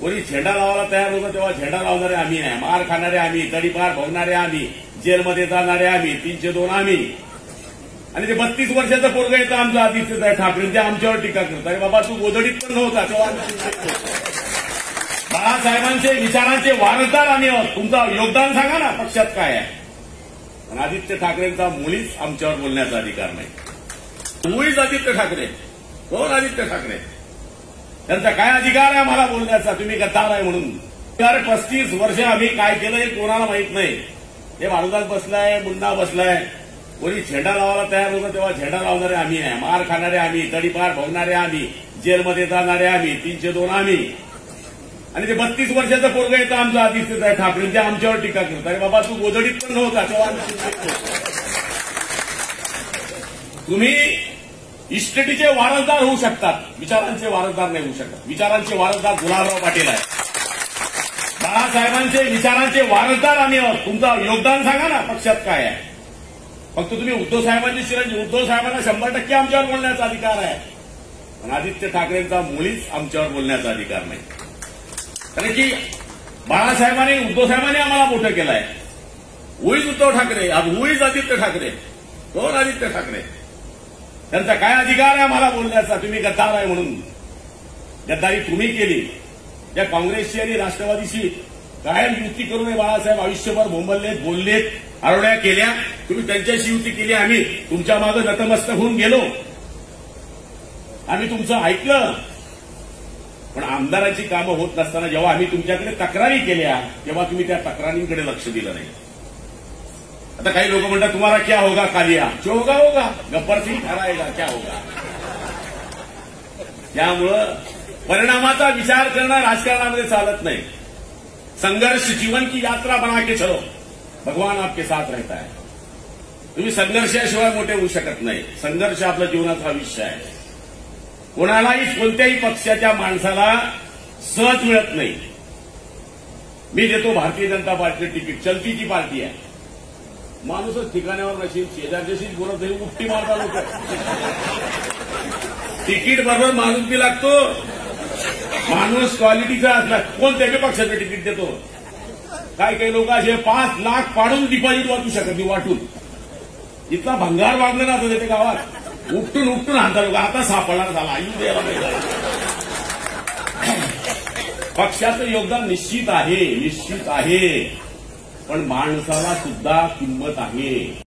कोणी झेंडा लावायला तयार होतं तेव्हा झेंडा लावणारे आम्ही आहे मार खाणारे आम्ही तडीपार भोगणारे आम्ही जेलमध्ये जाणारे आम्ही तीनशे दोन आम्ही. आणि ते बत्तीस वर्षाचं पोरग येतं आमचं आदित्य ठाकरे ते आमच्यावर टीका करतात अरे बाबा तू गोदडीत पण नव्हता तेव्हा बाळासाहेबांचे विचारांचे वारसदार आम्ही आहोत. तुमचं योगदान सांगा ना पक्षात काय आहे. पण आदित्य ठाकरेंचा मुळीच आमच्यावर बोलण्याचा अधिकार नाही. मुळीच आदित्य ठाकरे. कोण आदित्य ठाकरे? त्यांचा काय अधिकार आहे आम्हाला बोलण्याचा? तुम्ही गद्दार आहे म्हणून. तर पस्तीस वर्ष आम्ही काय केलं हे कोणाला माहीत नाही. हे भारतात बसलाय मुन्ना बसलाय. कोणी झेंडा लावायला तयार होतं तेव्हा झेंडा लावणारे आम्ही आहे. मार खाणारे आम्ही तडीपार भोगणारे आम्ही जेलमध्ये जाणारे आम्ही तीनशे दोन आम्ही. आणि ते बत्तीस वर्षाचं पोरग येतं आमचं आदित्य ठाकरे ते आमच्यावर टीका करत अरे बाबा तू गोधडीत पण नव्हता तेव्हा तुम्ही इस्टेटीचे वारसदार होऊ शकतात. विचारांचे वारसदार नाही होऊ शकत. विचारांचे वारसदार गुलाबराव पाटील आहे बाळासाहेबांचे विचारांचे वारसदार आम्ही आहोत. तुमचं योगदान सांगा ना पक्षात काय आहे. फक्त तुम्ही उद्धव साहेबांचे चिरंजीव उद्धव साहेबांना शंभर टक्के आमच्यावर बोलण्याचा अधिकार आहे. पण आदित्य ठाकरेंचा मुळीच आमच्यावर बोलण्याचा अधिकार नाही. कारण की बाळासाहेबांनी उद्धव साहेबांनी आम्हाला मोठं केलं आहे उद्धव ठाकरे. आज उईज आदित्य ठाकरे. कोण आदित्य ठाकरे? त्यांचा काय अधिकार आहे मला बोलण्याचा? तुम्ही गद्दार आहे म्हणून. गद्दारी तुम्ही केली. त्या काँग्रेसची आणि राष्ट्रवादीशी कायम युती करू नये बाळासाहेब. आयुष्यभर बोंबललेत बोललेत आरोड्या केल्या. तुम्ही त्यांच्याशी युती केली आम्ही तुमच्या मागे नतमस्तक होऊन गेलो. आम्ही तुमचं ऐकलं. पण आमदारांची कामं होत नसताना जेव्हा आम्ही तुमच्याकडे तक्रारी केल्या तेव्हा तुम्ही त्या तक्रारींकडे लक्ष दिलं नाही. आता काही लोक म्हणतात तुम्हाला क्या होगा कालिया? जो होगा होगा. गब्बर सिंग ठरायला क्या होगा? त्यामुळं परिणामाचा विचार करणं राजकारणामध्ये चालत नाही. संघर्ष जीवन की यात्रा बना के चलो. भगवान आपके साथ रहता है. तुम्ही संघर्षाशिवाय मोठे होऊ शकत नाही. संघर्ष आपल्या जीवनाचा विषय आहे. कोणालाही कोणत्याही पक्षाच्या माणसाला सहज मिळत नाही. मी देतो भारतीय जनता पार्टीचं तिकीट. चलतीची पार्टी आहे. माणूसच ठिकाण्यावर नशील शेजारच्याशीच बोलत नाही उपटी मारता लोक. तिकीट बरोबर माणूस बी लागतो. माणूस क्वालिटीचा असला कोण त्याच्या पक्षाचं तिकीट देतो? काय काही लोक असे पाच लाख पाडून डिपॉझिट वाटू शकत नाही वाटून. इतका भंगार वागलं ना आता त्याच्या गावात. उपटून उपटून हाणता लोक. आता सापडणार झाला. आई द्यायला पाहिजे पक्षाचं योगदान निश्चित आहे निश्चित आहे. पण माणसाला सुद्धा किंमत आहे.